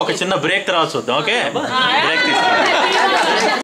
ఒక చిన్న బ్రేక్ తర్వాత చూద్దాం ఓకే బ్రేక్ తీసుకుందాం